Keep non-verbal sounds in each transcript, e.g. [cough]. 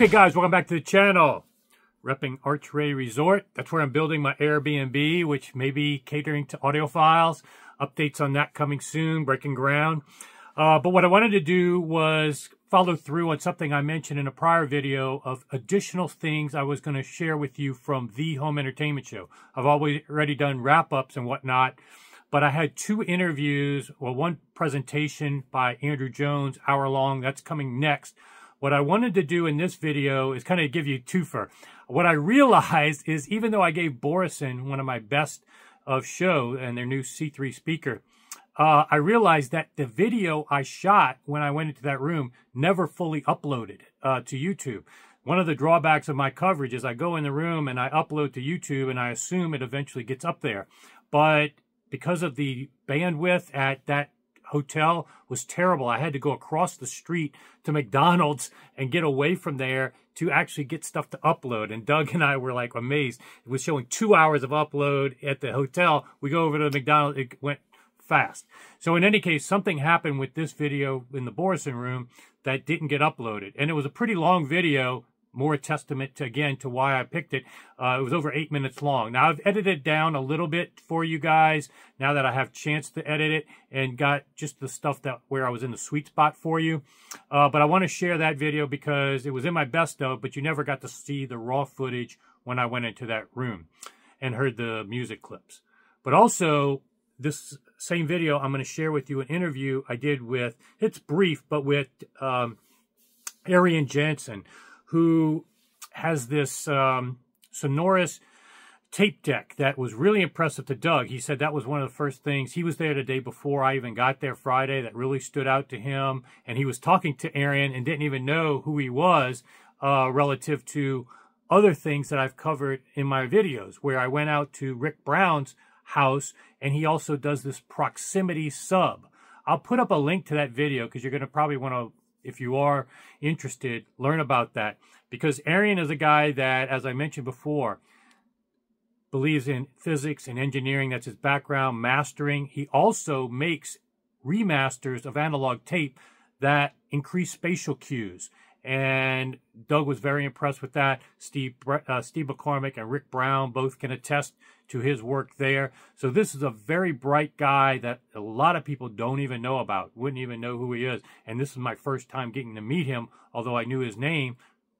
Okay, guys, welcome back to the channel. Repping Archray Resort. That's where I'm building my Airbnb, which may be catering to audiophiles. Updates on that coming soon, breaking ground. Uh, but what I wanted to do was follow through on something I mentioned in a prior video of additional things I was going to share with you from the home entertainment show. I've always already done wrap-ups and whatnot, but I had two interviews, well, one presentation by Andrew Jones, hour long. That's coming next. What I wanted to do in this video is kind of give you twofer. What I realized is even though I gave Borresen one of my best of show and their new C3 speaker, uh, I realized that the video I shot when I went into that room never fully uploaded uh, to YouTube. One of the drawbacks of my coverage is I go in the room and I upload to YouTube and I assume it eventually gets up there. But because of the bandwidth at that hotel was terrible. I had to go across the street to McDonald's and get away from there to actually get stuff to upload. And Doug and I were like amazed. It was showing two hours of upload at the hotel. We go over to the McDonald's. It went fast. So in any case, something happened with this video in the Borresen room that didn't get uploaded. And it was a pretty long video more testament to, again to why I picked it. Uh, it was over eight minutes long. Now I've edited down a little bit for you guys now that I have chance to edit it and got just the stuff that where I was in the sweet spot for you. Uh, but I want to share that video because it was in my best of, but you never got to see the raw footage when I went into that room and heard the music clips. But also this same video, I'm going to share with you an interview I did with, it's brief, but with um, Arian Jansen, who has this um, Sonorus tape deck that was really impressive to Doug. He said that was one of the first things. He was there the day before I even got there Friday that really stood out to him. And he was talking to Arian and didn't even know who he was uh, relative to other things that I've covered in my videos, where I went out to Rick Brown's house and he also does this proximity sub. I'll put up a link to that video because you're going to probably want to if you are interested, learn about that. Because Arian is a guy that, as I mentioned before, believes in physics and engineering. That's his background, mastering. He also makes remasters of analog tape that increase spatial cues. And Doug was very impressed with that. Steve, uh, Steve McCormack and Rick Brown both can attest to his work there. So this is a very bright guy that a lot of people don't even know about, wouldn't even know who he is. And this is my first time getting to meet him, although I knew his name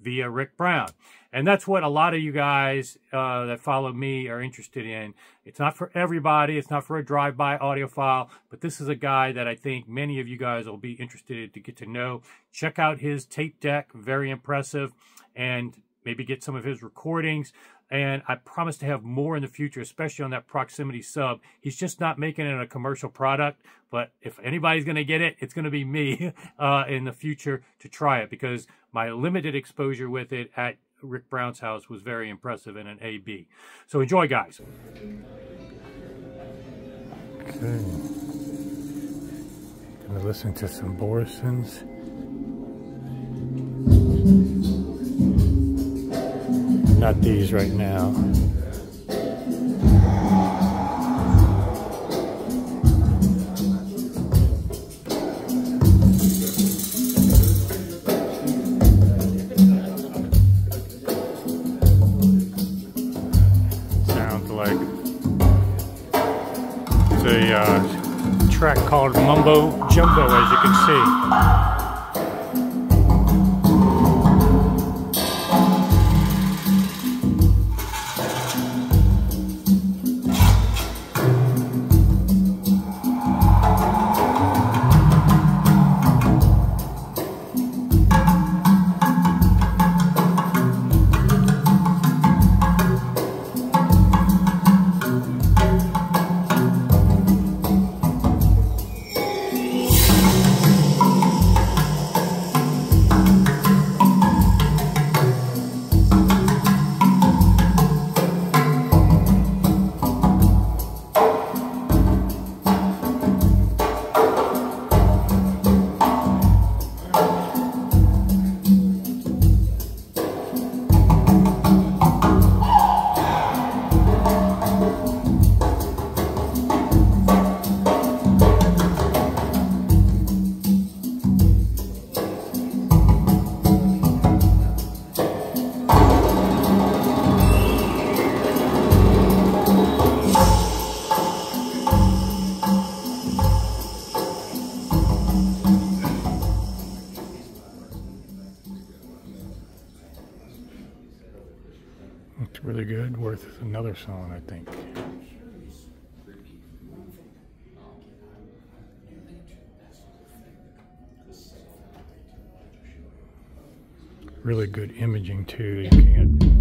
via Rick Brown. And that's what a lot of you guys uh, that follow me are interested in. It's not for everybody. It's not for a drive-by audiophile, but this is a guy that I think many of you guys will be interested to get to know. Check out his tape deck. Very impressive. And maybe get some of his recordings. And I promise to have more in the future, especially on that proximity sub. He's just not making it a commercial product, but if anybody's going to get it, it's going to be me [laughs] uh, in the future to try it because my limited exposure with it at Rick Brown's house was very impressive in an AB. So enjoy, guys. Okay. Gonna listen to some Borresens. Not these right now. Sounds like it's a uh, track called Mumbo Jumbo, as you can see. Really good imaging too. You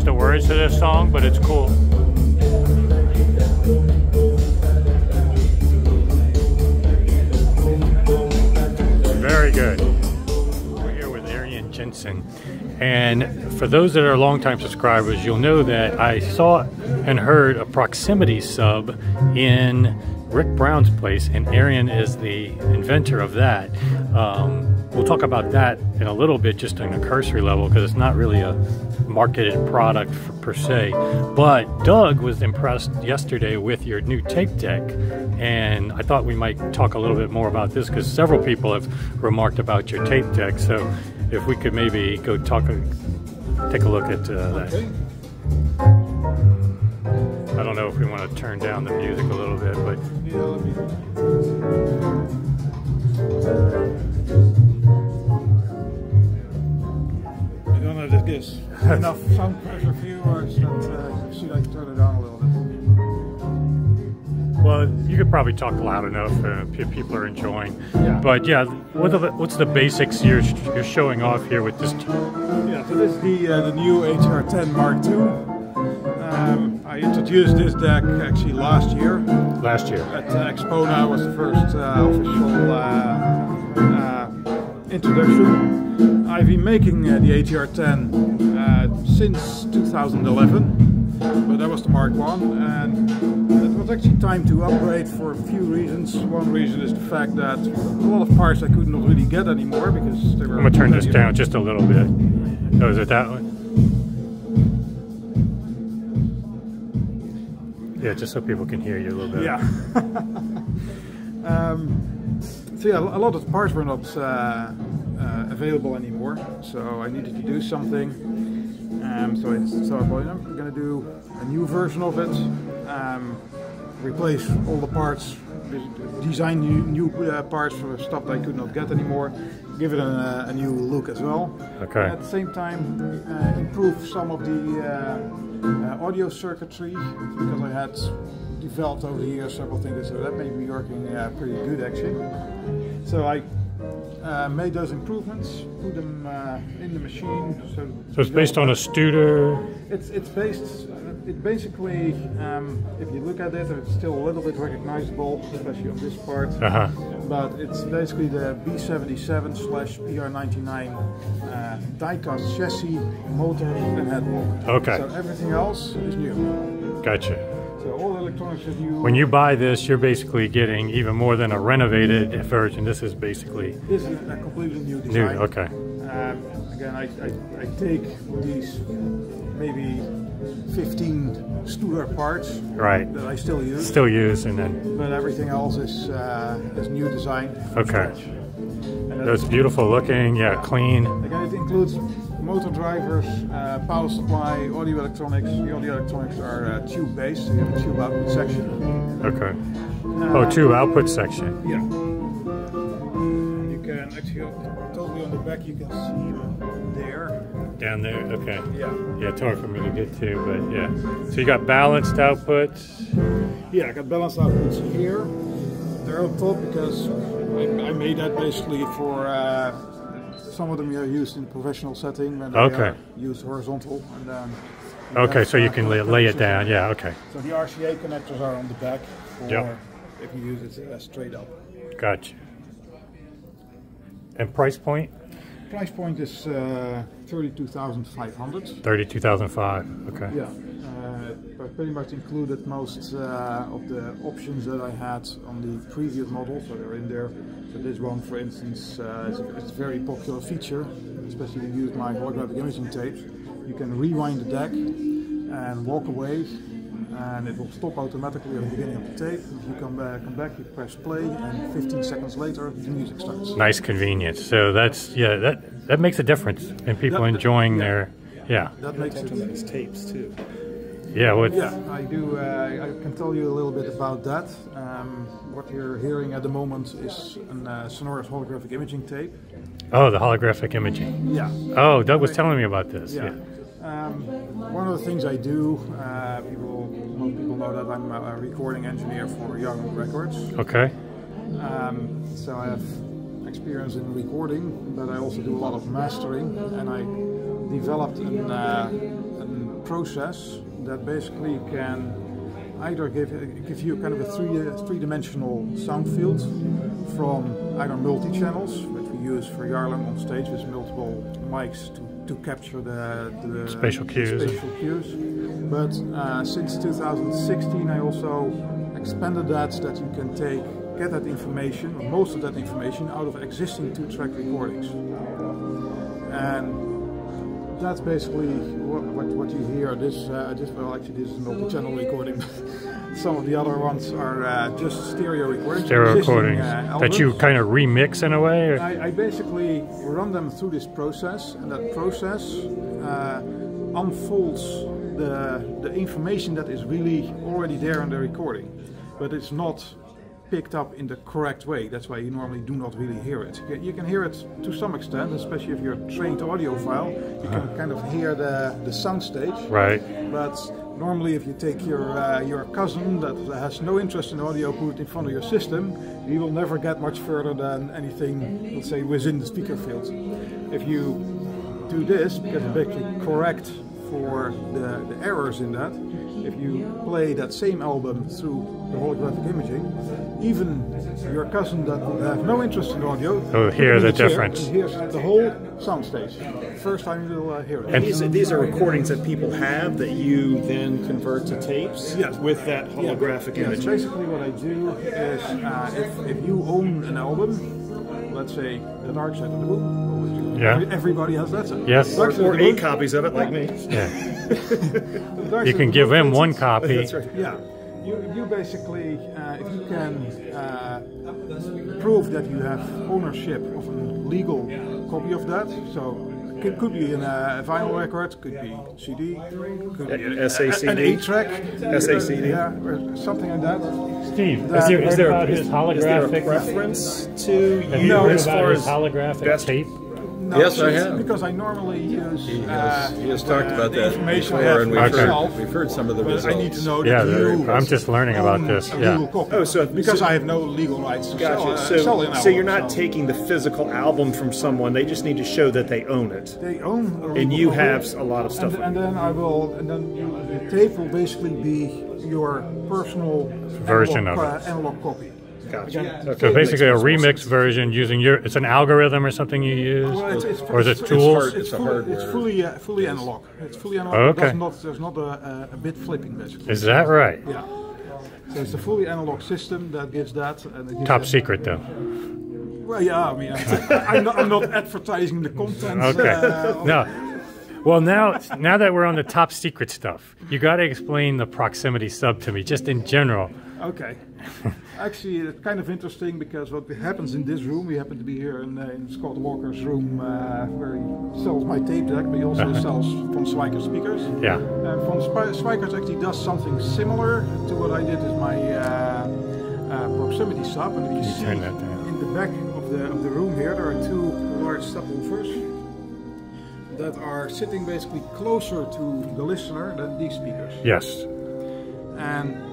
memorize the words to this song, but it's cool. Very good. We're here with Arian Jansen. And for those that are longtime subscribers, you'll know that I saw and heard a proximity sub in Rick Brown's place, and Arian is the inventor of that. Um, We'll talk about that in a little bit, just on a cursory level, because it's not really a marketed product for, per se. But Doug was impressed yesterday with your new tape deck, and I thought we might talk a little bit more about this because several people have remarked about your tape deck. So if we could maybe go talk, take a look at uh, that. I don't know if we want to turn down the music a little bit, but. I don't know this enough sound pressure for you, or that, uh, should I turn it down a little bit? Well, you could probably talk loud enough uh, if people are enjoying. Yeah. But yeah, what the, what's the basics you're, you're showing off here with this? Yeah, so this is the, uh, the new ATR10 Mark II. Um, I introduced this deck actually last year. Last year. At uh, Axpona was the first uh, official uh, uh, introduction. I've been making uh, the ATR-10 uh, since 2011, but that was the Mark 1 and it was actually time to upgrade for a few reasons. One reason is the fact that a lot of parts I could not really get anymore because they were... I'm going to turn this down just a little bit. Oh, is it that one? Yeah, just so people can hear you a little bit. Yeah. [laughs] um, so yeah, a lot of parts were not uh, uh, available anymore. So I needed to do something. Um, so I thought, well, you know, I'm going to do a new version of it. Um, replace all the parts, design new, new uh, parts for stuff that I could not get anymore, give it a, a new look as well. Okay. At the same time, uh, improve some of the uh, uh, audio circuitry because I had developed over the years several things, so that made me working uh, pretty good actually. So I uh, made those improvements, put them uh, in the machine. So, So it's based on a Studer. It's it's based. It basically, um, if you look at it, it's still a little bit recognizable, especially on this part. Uh huh. But it's basically the B77 slash PR99 uh, diecast chassis, motor, and headblock. Okay. So everything else is new. Gotcha. So all electronics is new. When you buy this, you're basically getting even more than a renovated version. This is basically this is a completely new new. Okay. Um, again, I, I, I take these maybe 15 Studer parts Right. that I still use, Still use and then but everything else is uh, is new design. Okay. scratch. And those that's, beautiful looking. Yeah, clean. again, it includes motor drivers, uh, power supply, audio electronics. The audio electronics are uh, tube based, so you have a tube output section. Okay. Oh, two output section. Yeah. You can actually, totally on the back, you can see there. Down there. Okay. Yeah. Yeah, it's hard for me to get to, but yeah. So you got balanced outputs. Yeah, I got balanced outputs here. They're on top because I, I made that basically for uh, some of them are used in professional setting when they Okay. are used horizontal and then. Okay, so you can lay, lay it down. Yeah. Okay. So the RCA connectors are on the back for Yep. if you use it uh, straight up. Gotcha. And price point? Price point is uh, 32,500. Thirty-two thousand five. Okay. Yeah, uh, but pretty much included most uh, of the options that I had on the previous model, so they're in there. So this one, for instance, uh, is a, it's a very popular feature, especially if you use my holographic imaging tapes. You can rewind the deck and walk away, and it will stop automatically at the beginning of the tape. If you come back, come back, you press play, and 15 seconds later, the music starts. Nice convenience. So that's yeah. That that makes a difference in people That- enjoying yeah. their yeah That makes it Nice tapes too. Yeah. What Yeah, I do. Uh, I can tell you a little bit about that. Um, what you're hearing at the moment is a uh, Sonorus holographic imaging tape. Oh, the holographic imaging. Yeah. Oh, Doug was telling me about this. Yeah. Yeah. Um, one of the things I do, uh, people, most people know that I'm a recording engineer for Yarlung Records. Okay. Um, so I have experience in recording, but I also do a lot of mastering, and I developed an, uh, a process that basically can either give give you kind of a three three dimensional sound field from either multi channels, which we use for Yarlung on stage with multiple mics to, to capture the, the Spatial cues. spatial cues. But uh, since 2016, I also expanded that so that you can take get that information, or most of that information, out of existing two-track recordings. And that's basically what, what, what you hear. This, uh, this well, actually, this is multi-channel recording. [laughs] Some of the other ones are uh, just stereo recordings. Stereo recordings uh, that you kind of remix in a way. Or? I, I basically run them through this process, and that process uh, unfolds the, the information that is really already there in the recording, but it's not picked up in the correct way. That's why you normally do not really hear it. You- can hear it to some extent, especially if you're a trained audiophile. You can kind of hear the, the sound stage. Right. But normally, if you take your uh, your cousin that has no interest in audio, put it in front of your system, you will never get much further than anything, let's say, within the speaker field. If you do this, because it's basically correct for the, the errors in that, if you play that same album through the holographic imaging, even your cousin that would have no interest in audio Oh, hear in the chair, difference. hears the whole soundstage. First time you'll uh, hear it. And- These, these are recordings that people have that you then convert to tapes Yes. with that holographic Yes, image. basically what I do is uh, if, if you own an album, let's say The Dark Side of the Moon, Yeah. every- everybody has that. set. Yes. Dark Side Or eight Moon- copies of it, like me. Yeah. [laughs] You can give Moon, him one copy. That's right. Yeah, you, you basically, uh, if you can uh, prove that you have ownership of a legal copy of that, so It could be in a vinyl record, could be CD, could be a- SACD. an eight track, SACD. yeah, or something like that. Steve, Is there- is is there there- about his Is there a holographic? preference to Have you you heard as far his as holographic best- tape? No, Yes, I have. Because I normally use. He uh, has, he has the- talked about that information before, and we've Okay. heard, we've heard some of the But results. I need to know Yeah, they're- you I'm just learning about this, yeah. Oh, so- because so- I have no legal rights to Gotcha. sell, uh, so, sell an so you're not so taking the physical album from someone; they just need to show that they own it. They own And you have a lot of stuff. And, and then I will, and then you, the tape will basically be your personal Version analog, of uh, analog copy. Gotcha. Again, Okay. So basically, a remix version using your. It's an algorithm or something you use, Well, it's, it's, or is it it's- tools? It's, It's a fully, it's fully, uh, fully analog. It's fully analog. Oh, okay. There's not, there's not a, a, a bit flipping basically. Is that right? Yeah. So it's a fully analog system that gives that. And it gives Top that- secret though. Well, yeah. I mean, I'm, [laughs] I'm, not, I'm not advertising the content. Okay. uh, [laughs] No. Well, now now that we're on the top secret stuff, you got to explain the proximity sub to me, just in general. Okay. [laughs] Actually, it's kind of interesting because what happens in this room, we happen to be here in, uh, in Scott Walker's room uh, where he sells my tape deck, but he also [laughs] sells von Schweikert speakers. Yeah. And von Schweikert's actually does something similar to what I did with my uh, uh, proximity sub. And you, see that down? in the back of the, of the room here, there are two large subwoofers that are sitting basically closer to the listener than these speakers. Yes. And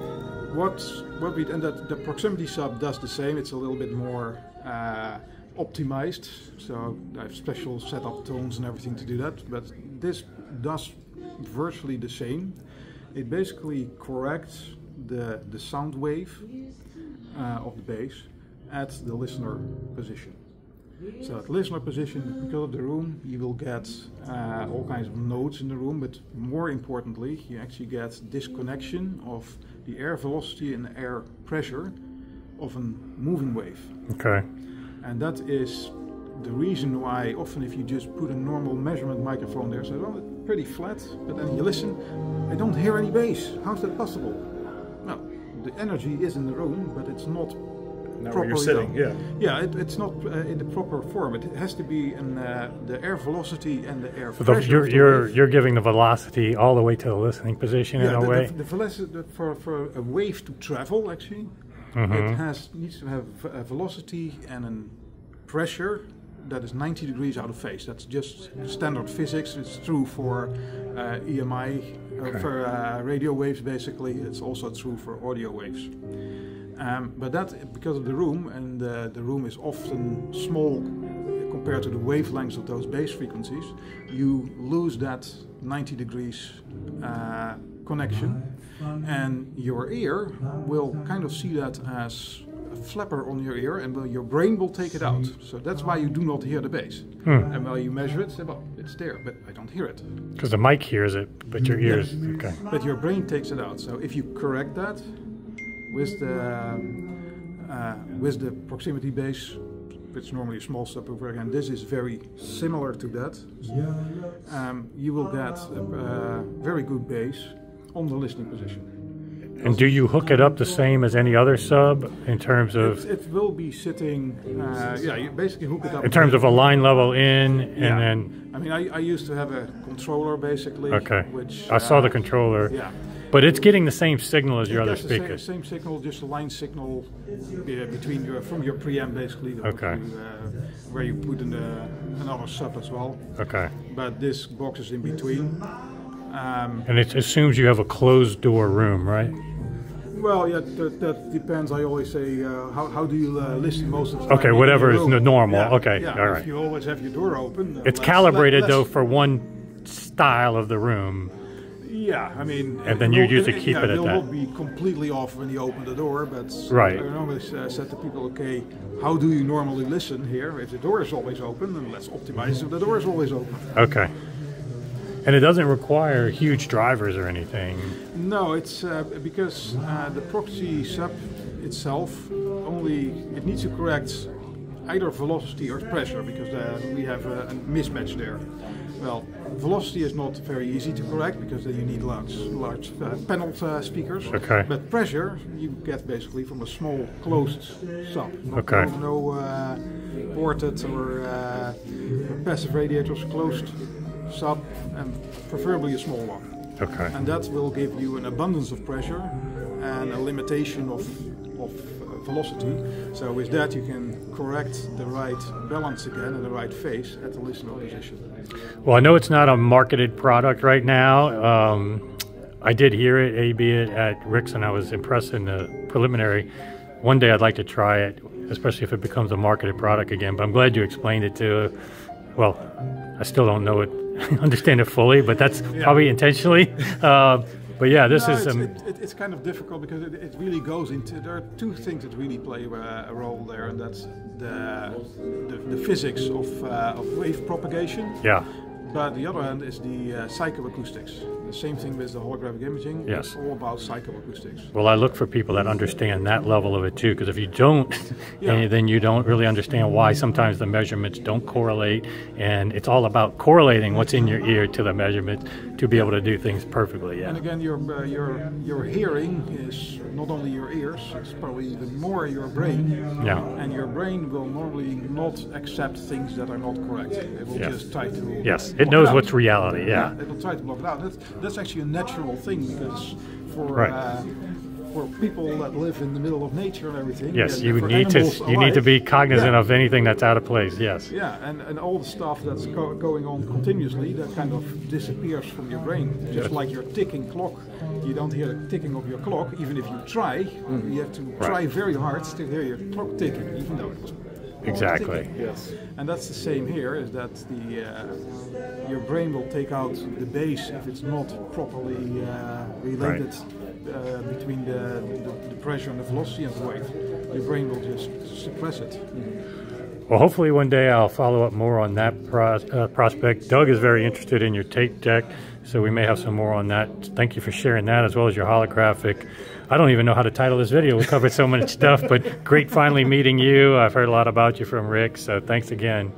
what what we and that the proximity sub does the same. It's a little bit more uh, optimized. So I have special setup tones and everything to do that. But this does virtually the same. It basically corrects the the sound wave uh, of the bass at the listener position. So at listener position, because of the room, you will get uh, all kinds of notes in the room, but more importantly, you actually get disconnection of the air velocity and air pressure of a moving wave. Okay. And that is the reason why often if you just put a normal measurement microphone there, so well, it's pretty flat, but then you listen, I don't hear any bass. How's that possible? Well, the energy is in the room, but it's not Not where you're properly sitting. done. Yeah. Yeah, it, it's not uh, in the proper form. It has to be in uh, the air velocity and the air So the, you're the you're you're giving the velocity all the way to the listening position yeah, in a the, way. The, the velocity for, for a wave to travel actually, Mm-hmm. it has needs to have a velocity and a pressure that is 90 degrees out of phase. That's just standard physics. It's true for uh, EMI, uh, for uh, radio waves basically. It's also true for audio waves. Um, but that, because of the room, and uh, the room is often small compared to the wavelengths of those bass frequencies, you lose that 90 degrees uh, connection, and your ear will kind of see that as a flapper on your ear, and your brain will take it out. So that's why you do not hear the bass. And while you measure it, say, well, it's there, but I don't hear it. Because the mic hears it, but your ears. Okay. But your brain takes it out. So if you correct that with the um, uh, with the proximity base, which normally a small subwoofer, again, this is very similar to that. Um, you will get a uh, very good bass on the listening position. And do you hook it up the same as any other sub in terms of it will be sitting. Uh, yeah, you basically hook it up. in terms of a line level in and Yeah. then I mean, I, I used to have a controller basically. okay. Which I saw the uh, controller, Yeah. But it's getting the same signal as your other gets the same, speakers. same signal, just a line signal uh, between your from your preamp basically. Okay. you, uh, where you put in the, another sub as well, Okay. but this box is in between. Um, And it assumes you have a closed door room, right? well, yeah, that, that depends. I always say, uh, how, how do you uh, listen most of the time? Okay, whatever is normal. Yeah, Okay, yeah, all If you always have your door open, uh, It's less- calibrated less- though for one style of the room. Yeah, I mean, And then you usually keep yeah, it at that will be completely off when you open the door, but Right. I always uh, said to people, okay, how do you normally listen here? If the door is always open, then let's optimize if the door is always open. Okay. And it doesn't require huge drivers or anything. No, it's uh, because uh, the proxy sub itself only it needs to correct either velocity or pressure because uh, we have a, a mismatch there. Well, velocity is not very easy to correct because then you need large, large uh, panel uh, speakers. Okay. But pressure you get basically from a small closed sub. No, Okay. No, uh, ported or uh, passive radiators, closed sub, and preferably a small one. Okay. And that will give you an abundance of pressure and a limitation of, of velocity. So with that you can correct the right balance again and the right phase at the listener position. Well, I know it's not a marketed product right now. Um, I did hear it, A B it at Rick's, and I was impressed in the preliminary. One day I'd like to try it, especially if it becomes a marketed product again. But I'm glad you explained it to. Well, I still don't know it, [laughs] understand it fully, but that's Yeah. probably intentionally. Uh, but yeah, this No, is it's, um, it, it- it's kind of difficult because it, it really goes into. There are two things that really play a, a role there, and that's the the, the physics of, uh, of wave propagation. yeah, But the other hand is the uh, psychoacoustics. The same thing with the holographic imaging. Yes. It's all about psychoacoustics. Well, I look for people that understand that level of it too, because if you don't, [laughs] Yeah. then you don't really understand why sometimes the measurements don't correlate. And it's all about correlating what's in your ear to the measurements to be able to do things perfectly. Yeah. And again, your uh, your your hearing is not only your ears; it's probably even more your brain. Yeah. And your brain will normally not accept things that are not correct. It will Yes. just try to. Yes, it knows out. what's reality. Yeah. it'll try to block it out. That's, that's actually a natural thing because for Right. uh, for people that live in the middle of nature and everything. Yes, and you need to animals you need to be cognizant yeah, of anything that's out of place. Yes. Yeah, and, and all the stuff that's go, going on continuously that kind of disappears from your brain. Just like your ticking clock. You don't hear the ticking of your clock, even if you try. You have to try very hard to hear your clock ticking, even though it was Exactly. Yes. And that's the same here, is that the uh, your brain will take out the bass if it's not properly uh, related uh, between the, the, the pressure and the velocity and the weight. Your brain will just suppress it. Well, hopefully one day I'll follow up more on that pros- uh, prospect. Doug is very interested in your tape deck, so we may have some more on that. Thank you for sharing that as well as your holographic. I don't even know how to title this video. We covered so much [laughs] stuff, but great finally meeting you. I've heard a lot about you from Rick, so thanks again.